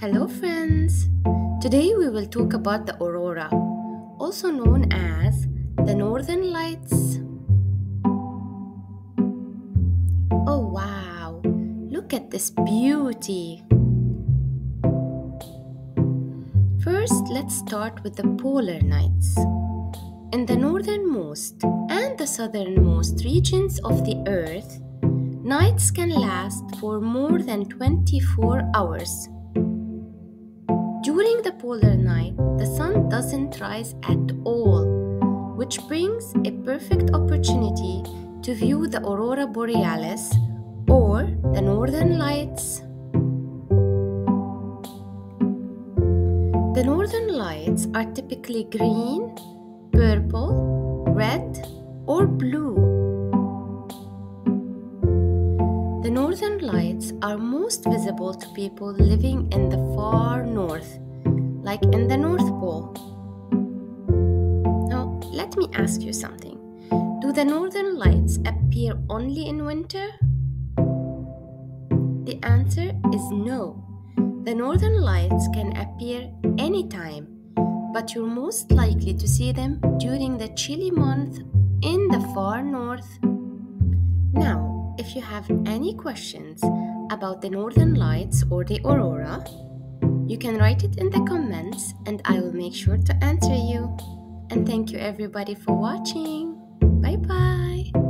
Hello, friends! Today we will talk about the aurora, also known as the northern lights. Oh, wow! Look at this beauty! First, let's start with the polar nights. In the northernmost and the southernmost regions of the earth, nights can last for more than 24 hours. During the polar night, the sun doesn't rise at all, which brings a perfect opportunity to view the aurora borealis or the northern lights. The northern lights are typically green, purple, red, or blue. The northern lights are most visible to people living in the far north, like in the North Pole. Now, let me ask you something. Do the northern lights appear only in winter? The answer is no. The northern lights can appear anytime, but you're most likely to see them during the chilly month in the far north. Now, if you have any questions about the northern lights or the aurora, you can write it in the comments and I will make sure to answer you. And thank you everybody for watching. Bye bye.